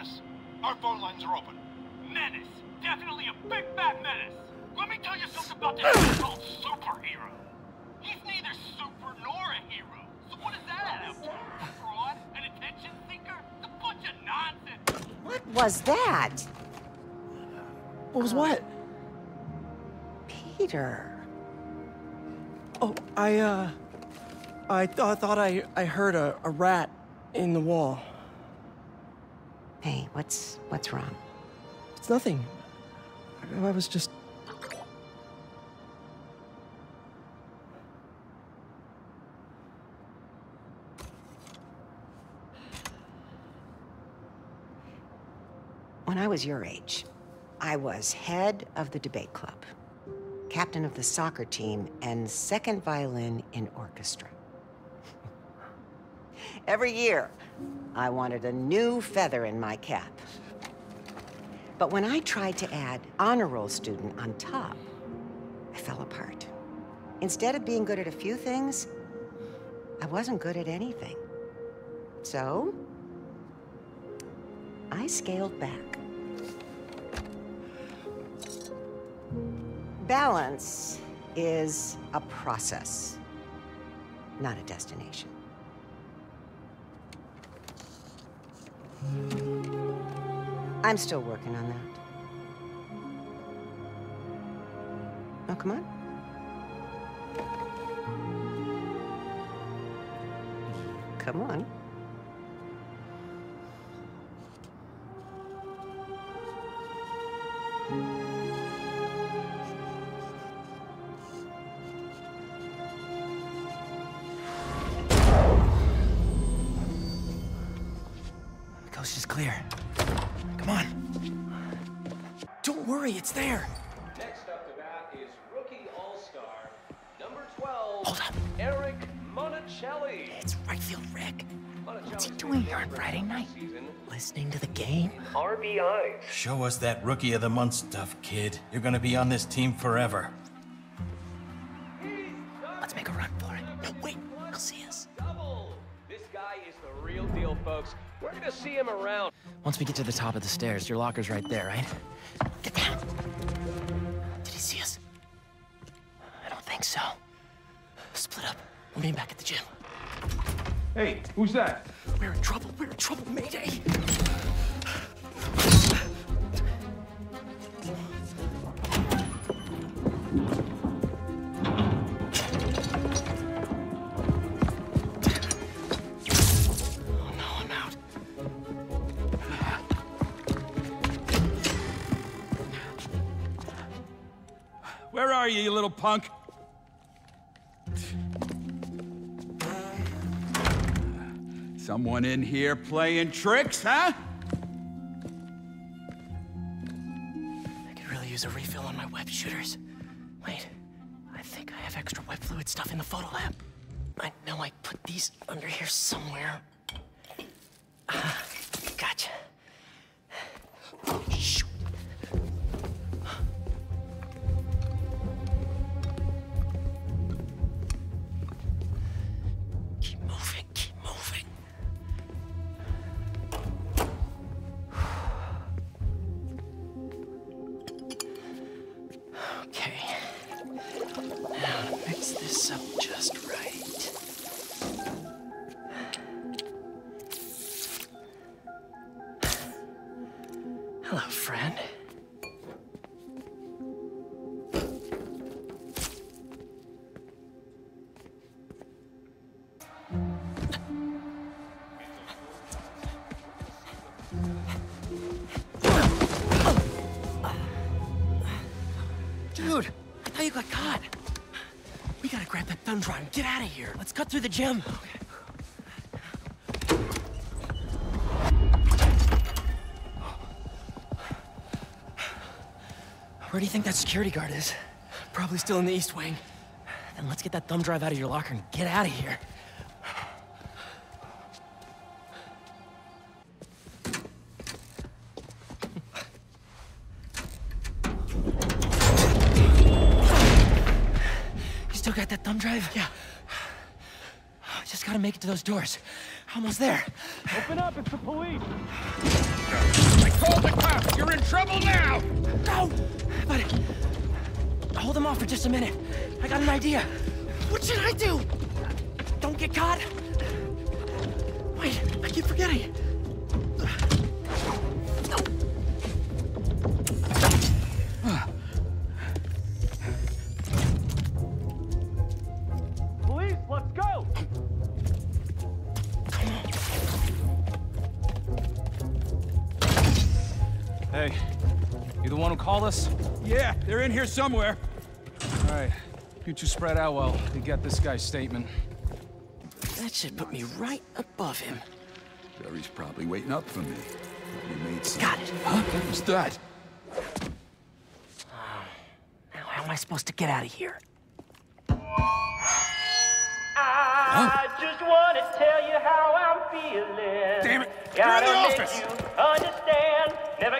us. Our phone lines are open. Menace. Definitely a big fat menace. Let me tell you something about this thing called superhero. He's neither super nor a hero. So what does that add up to? A fraud? An attention seeker? It's a bunch of nonsense. What was that? What was what? Peter. Oh, I, uh... I th thought I, I heard a, a rat in the wall. Hey, what's what's wrong? It's nothing. I, I was just... When I was your age, I was head of the debate club, captain of the soccer team, and second violin in orchestra. Every year, I wanted a new feather in my cap. But when I tried to add honor roll student on top, I fell apart. Instead of being good at a few things, I wasn't good at anything. So, I scaled back. Balance is a process, not a destination. I'm still working on that. Oh, come on. Come on. Clear. Come on. Don't worry, it's there. Next up to bat is rookie all-star, number 12, Hold up. Eric Monticelli. It's right field Rick. What's he doing here on Friday night? Listening to the game? RBIs. Show us that Rookie of the Month stuff, kid. You're gonna be on this team forever. Let's make a run for it. No, wait. He'll see us. Double. This guy is the real deal, folks. We're gonna see him around. Once we get to the top of the stairs, your locker's right there, right? Get down. Did he see us? I don't think so. Split up. We'll meet back at the gym. Hey, who's that? We're in trouble. We're in trouble. Mayday. Are you, you little punk? Someone in here playing tricks, huh? I could really use a refill on my web shooters. Wait, I think I have extra web fluid stuff in the photo lab. I know I put these under here somewhere. Ah, gotcha. Keep moving, keep moving. Okay. Now mix this up just right. Hello, friend. Get out of here. Let's cut through the gym. Where do you think that security guard is? Probably still in the east wing. Then let's get that thumb drive out of your locker and get out of here. That thumb drive? Yeah. Just Just gotta make it to those doors. Almost there. Open up, it's the police. I called the cops! You're in trouble now! No! But... Hold them off for just a minute. I got an idea. What should I do? Don't get caught? Wait, I keep forgetting. Hey, you the one who called us? Yeah, they're in here somewhere. All right, you two spread out well. we get this guy's statement. That should put me right above him. Barry's probably waiting up for me. You made some... Got it. Huh? What was that? Now, how am I supposed to get out of here? I just want to tell you how I'm feeling. Damn it, you're Gotta the make office.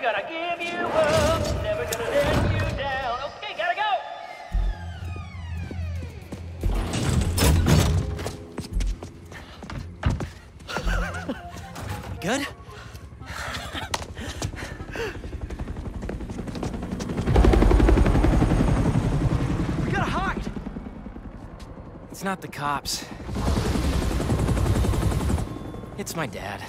You understand. Never gonna give you up. Never gonna let you down. Okay, gotta go. Good? we gotta hide! It's not the cops. It's my dad.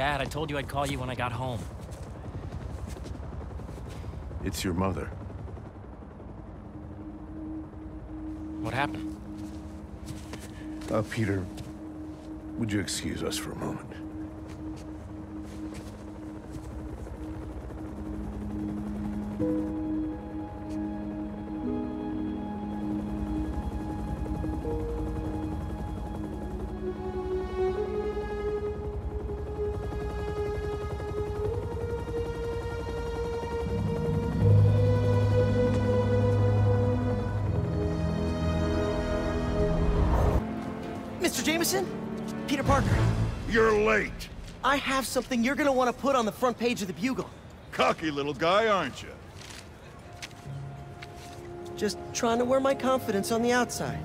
Dad, I told you I'd call you when I got home. It's your mother. What happened? Uh, Peter, would you excuse us for a moment? Mr. Jameson? Peter Parker. You're late. I have something you're gonna want to put on the front page of the Bugle. Cocky little guy, aren't you? Just trying to wear my confidence on the outside.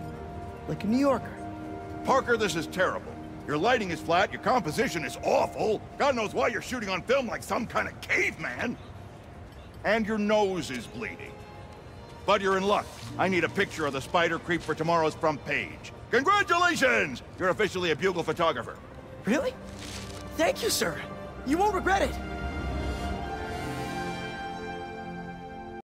Like a New Yorker. Parker, this is terrible. Your lighting is flat, your composition is awful. God knows why you're shooting on film like some kind of caveman. And your nose is bleeding. But you're in luck. I need a picture of the spider creep for tomorrow's front page. Congratulations! You're officially a bugle photographer. Really? Thank you, sir. You won't regret it.